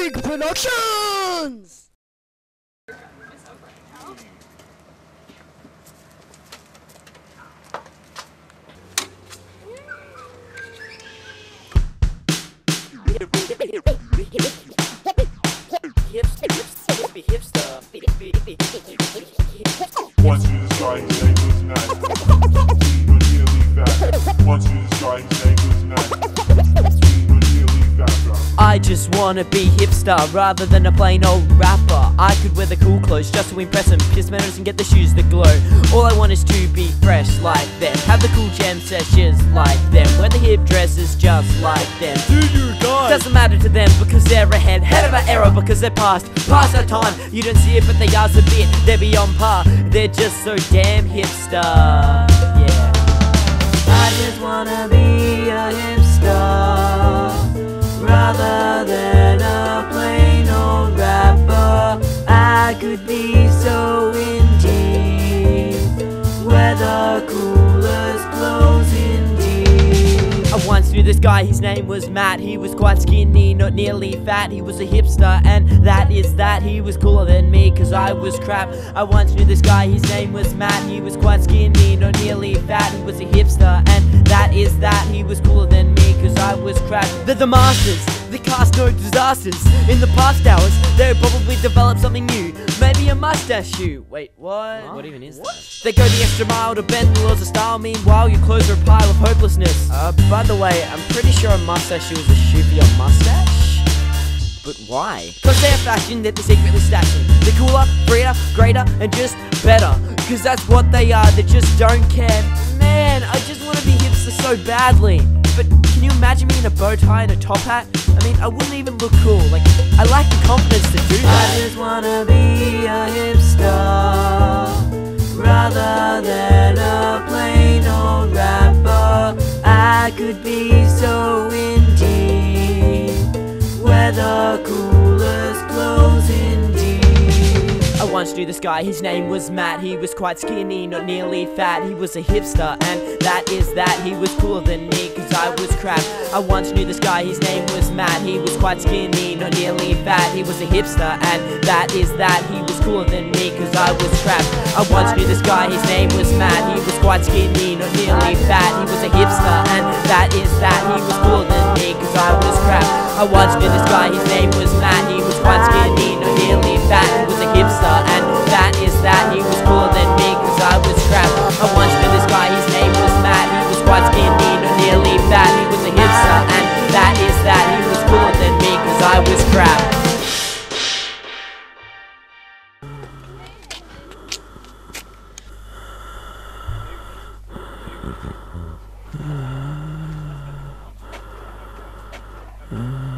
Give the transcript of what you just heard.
Haig Productions! Once you decide name was Matt. Sweet but nearly fat. Once you decide his name was I just wanna be hipster rather than a plain old rapper. I could wear the cool clothes just to impress them, pierce manners and get the shoes that glow. All I want is to be fresh like them, have the cool jam sessions like them, wear the hip dresses just like them. Doesn't matter to them because they're ahead, head of our era because they're past, past our time. You don't see it, but they are a bit, they're beyond par. They're just so damn hipster. Yeah. I just wanna be could be so clothes indeed. I once knew this guy, his name was Matt. He was quite skinny, not nearly fat. He was a hipster, and that is that. He was cooler than me, cause I was crap. I once knew this guy, his name was Matt. He was quite skinny, not nearly fat. He was a hipster, and that is that. He was cooler than I was crap. They're the masters, they cast no disasters. In the past hours, they probably developed something new. Maybe a mustache shoe. Wait, what? What even is that? They go the extra mile to bend the laws of style. Meanwhile, your clothes are a pile of hopelessness. Uh, by the way, I'm pretty sure a mustache shoe is a shoe for your mustache. But why? Cause they're fashion that they're secretly stashing. They're cooler, freer, greater, and just better. Cause that's what they are, they just don't care. Man, I just wanna be hipster so badly. Bow tie and a top hat? I mean, I wouldn't even look cool. Like, I lack the confidence to do that. I just wanna be a hipster rather than a plain old rapper. I could be so indie, wear the I once knew this guy, his name was Matt. He was quite skinny, not nearly fat. He was a hipster, and that is that. He was cooler than me, cause I was crap. I once knew this guy, his name was Matt. He was quite skinny, not nearly fat. He was a hipster, and that is that. He was cooler than me, cause I was crap. I once knew this guy, his name was Matt. He was quite skinny, not nearly fat. He was a hipster, and that is that. He was cooler me, cause I was crap. I once knew this guy, his name was Matt. He was quite skinny, not nearly fat. He was a hipster, and that is that. He was cooler Uh...